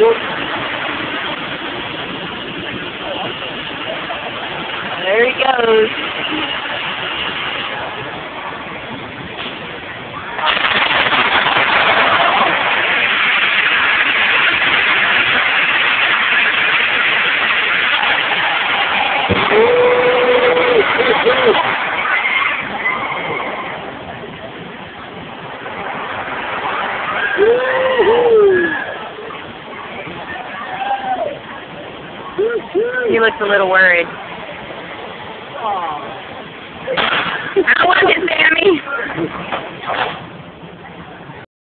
There he goes. Woo! Looks a little worried. I want it, Sammy.